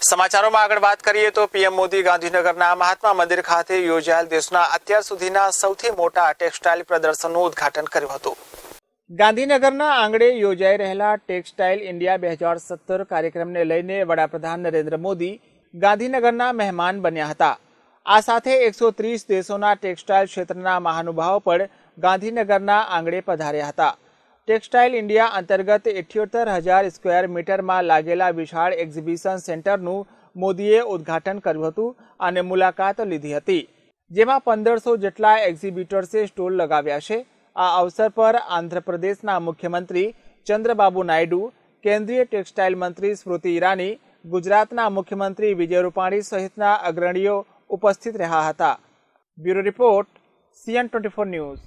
સમાચારોમાં આગળ વાત કરીએ તો પીએમ મોદી ગાંધીનગરના મહાત્મા મંદિર ખાતે યોજાયેલ દેશના અત્યાર સુધીના સૌથી મોટા ટેક્સટાઇલ પ્રદર્શનનું ઉદ્ઘાટન કર્યું હતું. ગાંધીનગરના આંગણે યોજાઈ રહેલા ટેક્સટાઇલ ઇન્ડિયા બે હજાર સત્તર કાર્યક્રમને લઈને વડાપ્રધાન નરેન્દ્ર મોદી ગાંધીનગરના મહેમાન બન્યા હતા. આ સાથે એકસો ત્રીસ દેશોના ટેક્સટાઇલ ક્ષેત્રના મહાનુભાવો પણ ગાંધીનગરના આંગણે પધાર્યા હતા. ટેક્સટાઇલ ઇન્ડિયા અંતર્ગત ઇઠ્યોતેર હજાર સ્ક્વેર મીટરમાં લાગેલા વિશાળ એક્ઝિબિશન સેન્ટરનું મોદીએ ઉદ્ઘાટન કર્યું હતું અને મુલાકાત લીધી હતી, જેમાં પંદરસો જેટલા એક્ઝિબિટર્સે સ્ટોલ લગાવ્યા છે. આ અવસર પર આંધ્રપ્રદેશના મુખ્યમંત્રી ચંદ્રબાબુ નાયડુ, કેન્દ્રીય ટેક્સટાઇલ મંત્રી સ્મૃતિ ઈરાની, ગુજરાતના મુખ્યમંત્રી વિજય રૂપાણી સહિતના અગ્રણીઓ ઉપસ્થિત રહ્યા હતા. Bureau report, CN twenty news.